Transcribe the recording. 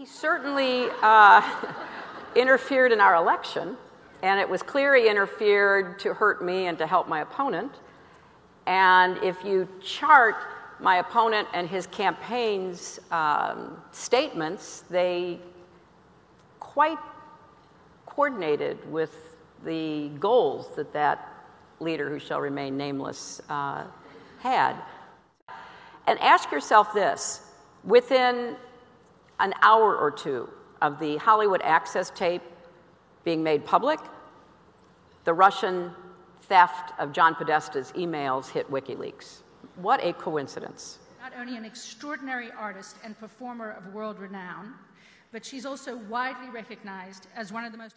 He certainly uh, interfered in our election, and it was clear he interfered to hurt me and to help my opponent. And if you chart my opponent and his campaign's um, statements, they quite coordinated with the goals that that leader who shall remain nameless uh, had. And ask yourself this within an hour or two of the Hollywood Access tape being made public, the Russian theft of John Podesta's emails hit WikiLeaks. What a coincidence. Not only an extraordinary artist and performer of world renown, but she's also widely recognized as one of the most